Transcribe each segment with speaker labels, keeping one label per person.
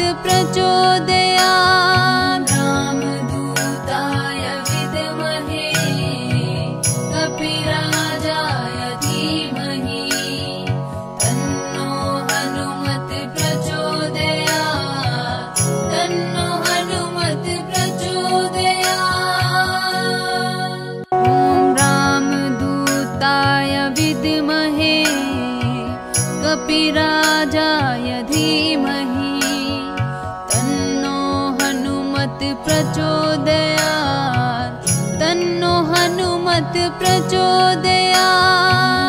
Speaker 1: प्रचोदया रामदूताय विद्महे। कपिराजाय धीमहि। तन्नो हनुमत प्रचोदया तन्नो हनुमत प्रचोदया रामदूताय विद्महे। कपि धीमहि। प्रचोदयात्। तन्नो हनुमत् प्रचोदयात्।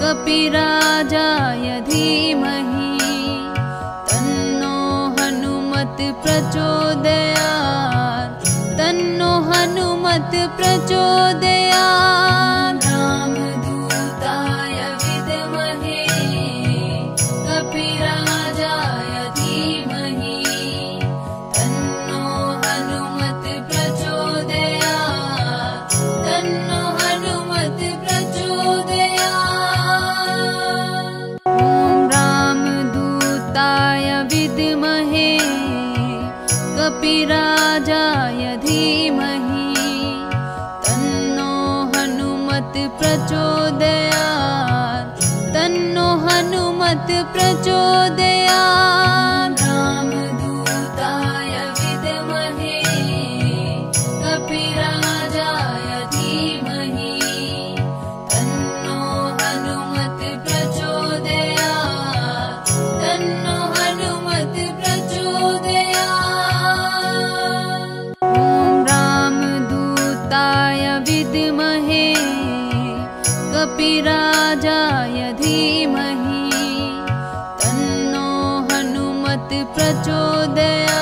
Speaker 1: कपिराजाय धीमहि। तन्नो हनुमत् प्रचोदयात्। तन्नो हनुमत् प्रचोदयात्। प्रचोदय हनुमत् प्रचोदयात्।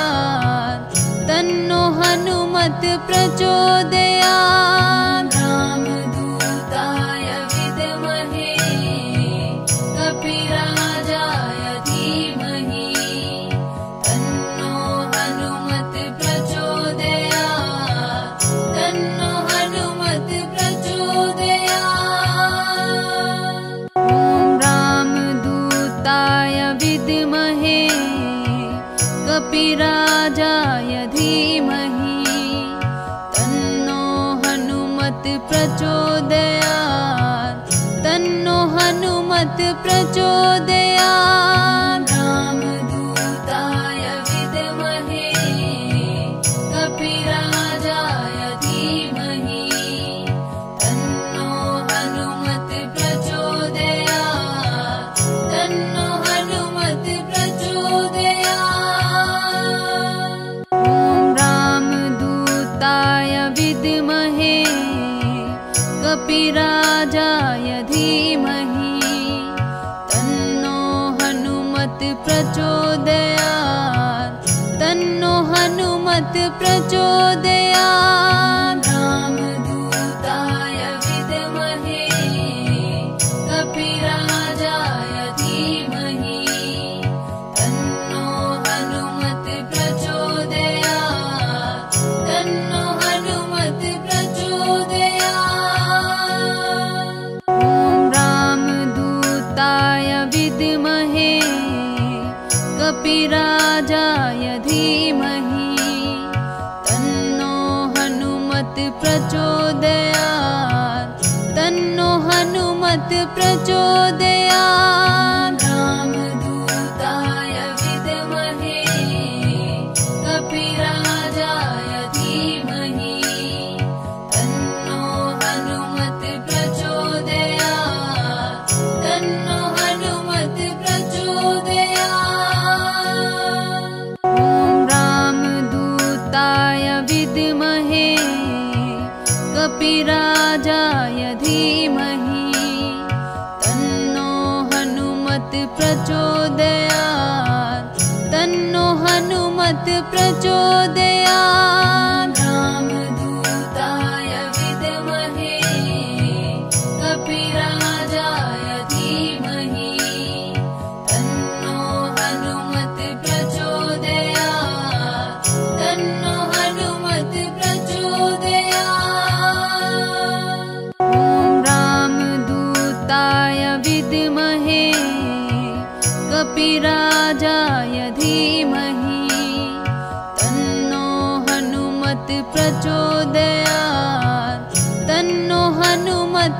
Speaker 1: तन्नो हनुमत् प्रचोदयात्। प्रचोदयात्। तन्नो हनुमत् प्रचोदयात्। प्रचोदया प्रचोदय प्रचोदया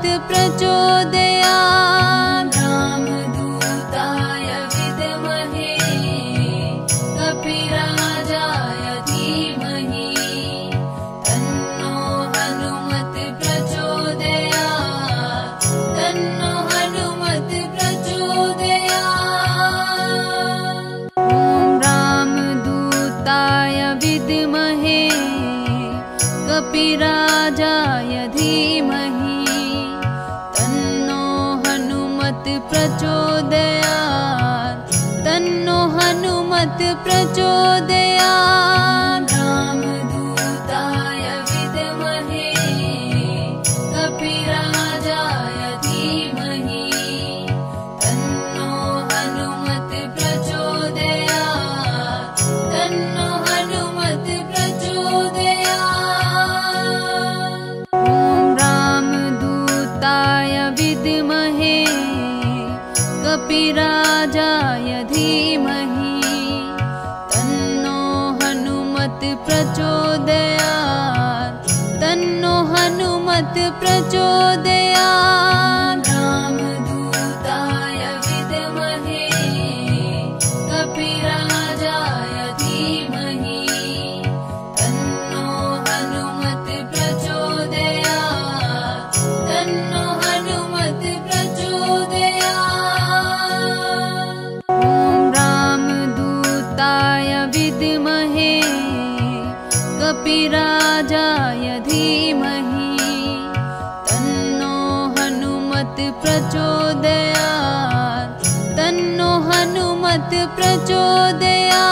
Speaker 1: प्रचोदय। जो दे प्रचोदय प्रचोदया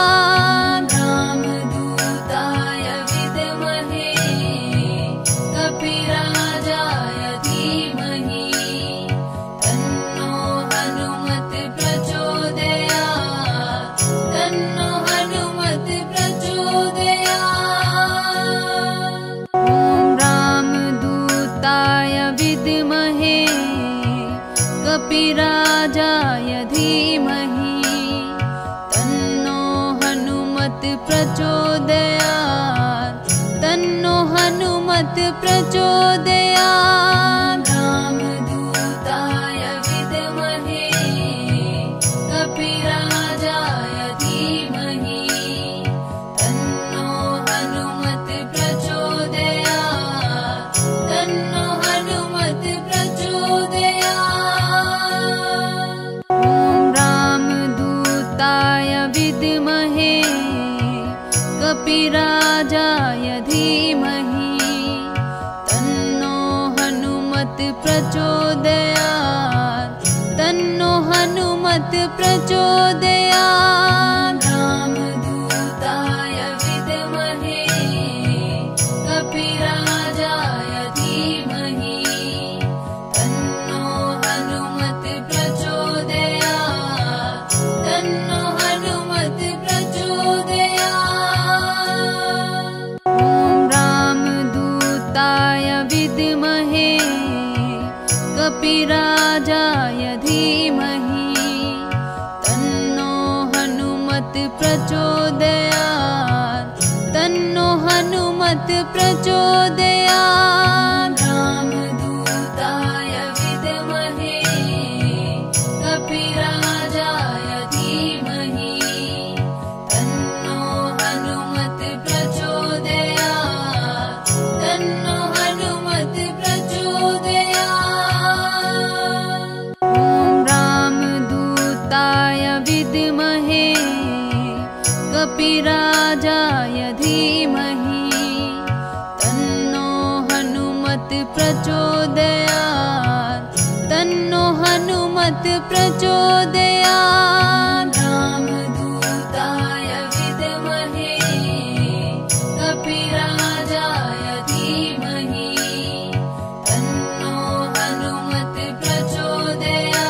Speaker 1: प्रचोद प्रचोदय। प्रचोदय प्रचोदया रामदूताय विद्महे कपिराजाय धीमहि। तन्नो हनुमत प्रचोदया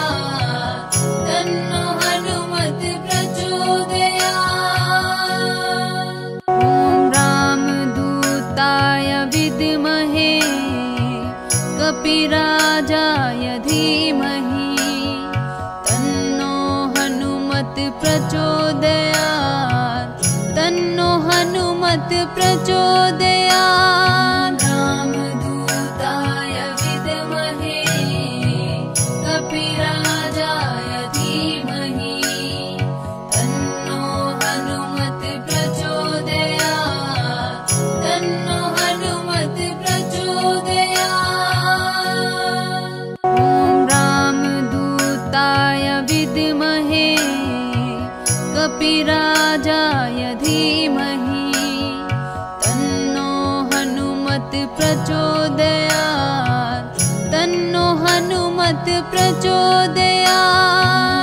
Speaker 1: तन्नो हनुमत प्रचोदया रामदूताय विद्महे कपि धीमहि। प्रचोदयात्। तन्नो हनुमत् प्रचोदयात्। कपि राजाय धीमहि। तन्नो हनुमत् प्रचोदयात्। तन्नो हनुमत् प्रचोदयात्।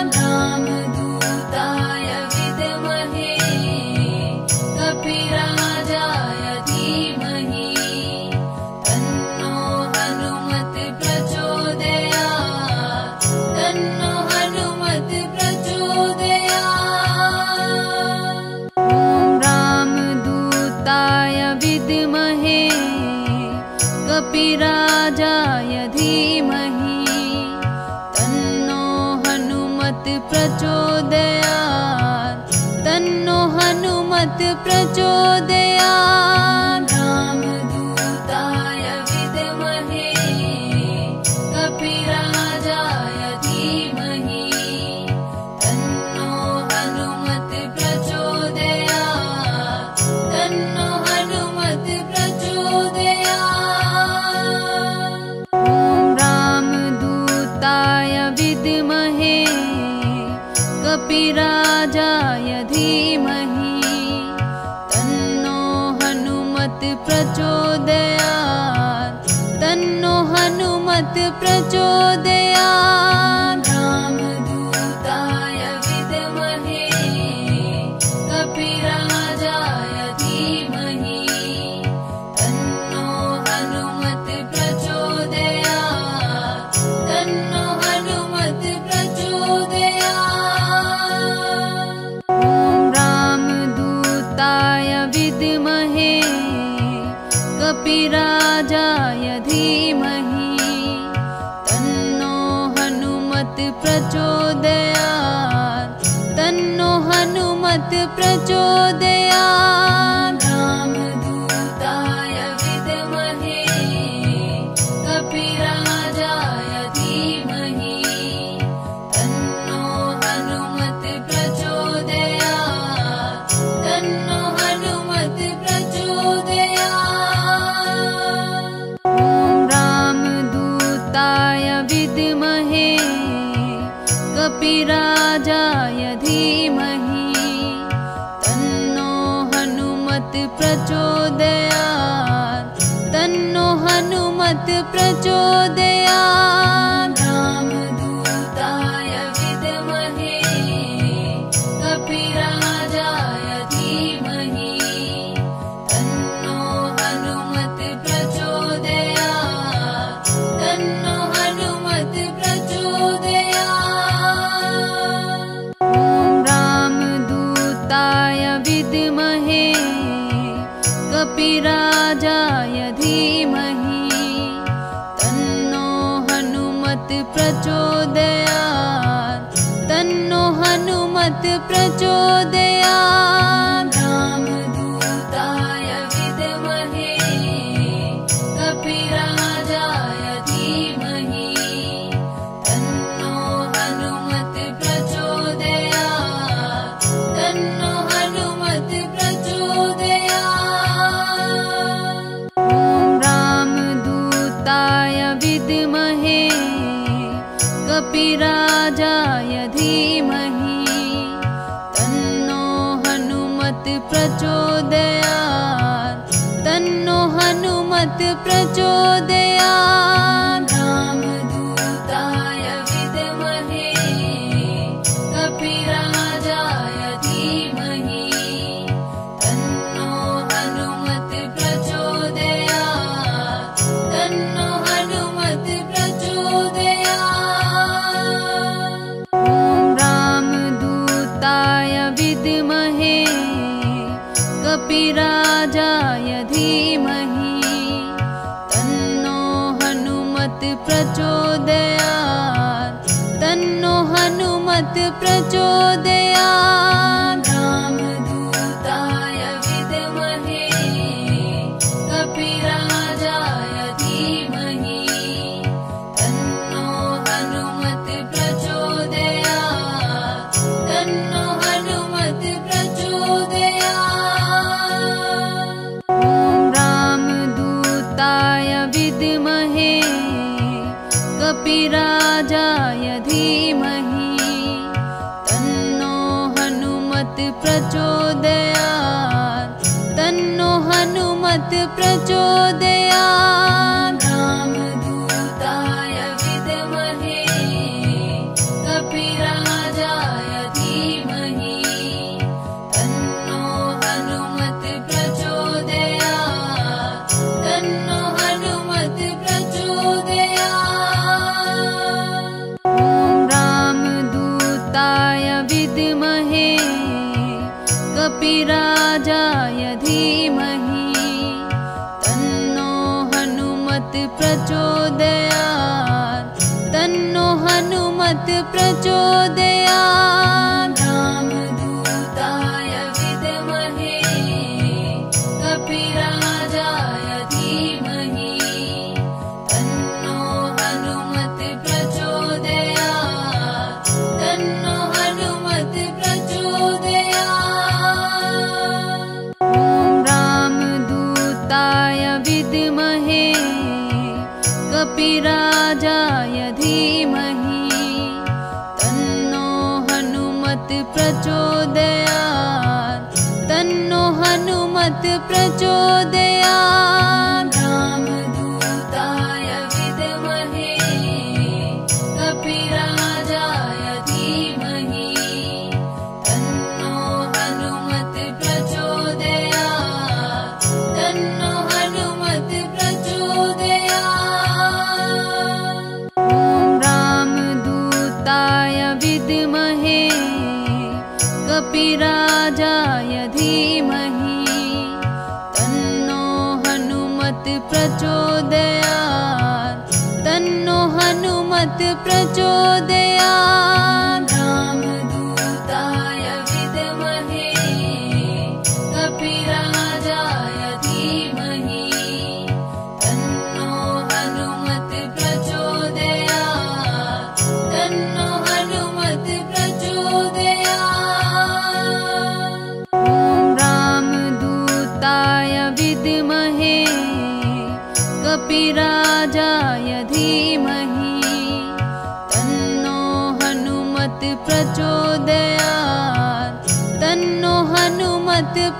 Speaker 1: प्रचोदया प्रचोदयात्। तन्नो हनुमत् प्रचोदयात्। प्रचोदया प्रचोदया प्रचोदय। प्रचोद हनुमत् हनुमत् हनुमत् हनुमत्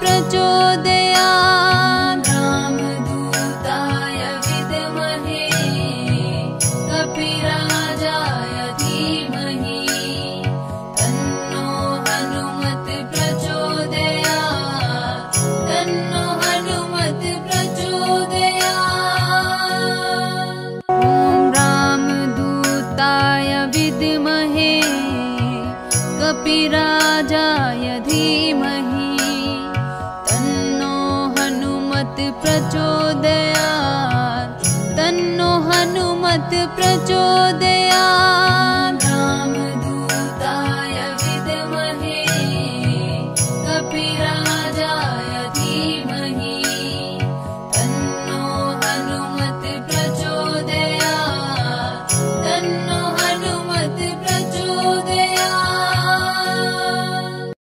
Speaker 1: हनुमत् प्रचोदयात्